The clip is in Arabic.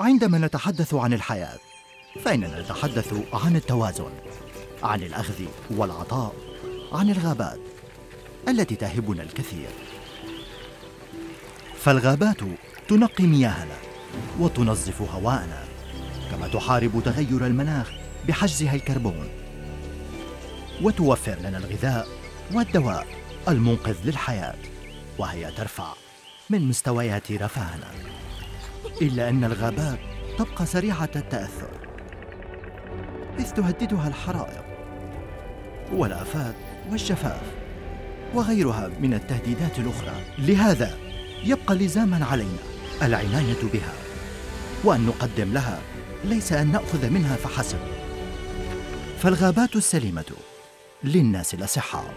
عندما نتحدث عن الحياة فإننا نتحدث عن التوازن عن الأخذ والعطاء عن الغابات التي تهبنا الكثير. فالغابات تنقي مياهنا وتنظف هواءنا كما تحارب تغير المناخ بحجزها الكربون. وتوفر لنا الغذاء والدواء المنقذ للحياة وهي ترفع من مستويات رفاهنا. إلا أن الغابات تبقى سريعة التأثر. إذ تهددها الحرائق والآفات والجفاف وغيرها من التهديدات الأخرى. لهذا يبقى لزاما علينا العناية بها وأن نقدم لها ليس أن نأخذ منها فحسب. فالغابات السليمة للناس الأصحاء